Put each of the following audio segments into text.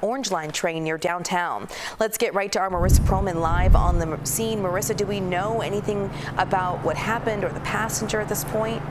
Orange Line train near downtown. Let's get right to our Marissa Perlman live on the scene. Marissa, do we know anything about what happened or the passenger at this point?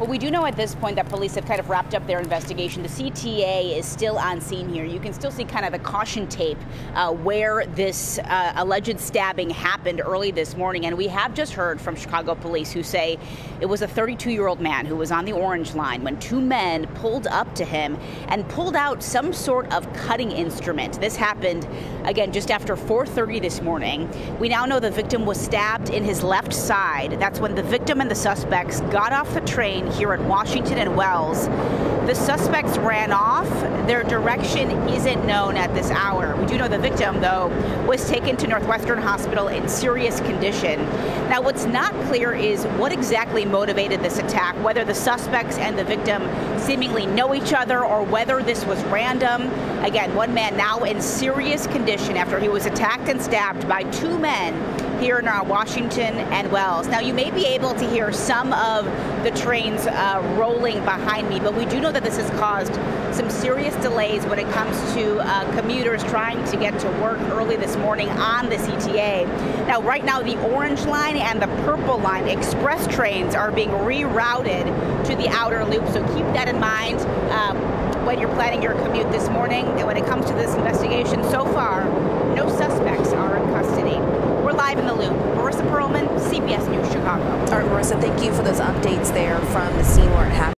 Well, we do know at this point that police have kind of wrapped up their investigation. The CTA is still on scene here. You can still see kind of the caution tape uh, where this uh, alleged stabbing happened early this morning. And we have just heard from Chicago police who say it was a 32 year old man who was on the orange line when two men pulled up to him and pulled out some sort of cutting instrument. This happened again just after 4:30 this morning. We now know the victim was stabbed in his left side. That's when the victim and the suspects got off the train here at Washington and Wells. The suspects ran off. Their direction isn't known at this hour. We do know the victim, though, was taken to Northwestern Hospital in serious condition. Now, what's not clear is what exactly motivated this attack, whether the suspects and the victim seemingly know each other or whether this was random. Again, one man now in serious condition after he was attacked and stabbed by two men here in our Washington and Wells. Now, you may be able to hear some of the trains uh, rolling behind me, but we do know that this has caused some serious delays when it comes to uh, commuters trying to get to work early this morning on the CTA. Now, right now, the orange line and the purple line express trains are being rerouted to the outer loop, so keep that in mind. Um, when you're planning your commute this morning, and when it comes to this investigation, so far, no suspects are in custody. We're live in the loop. Marissa Perlman, CBS News, Chicago. All right, Marissa, thank you for those updates there from the scene where it happened.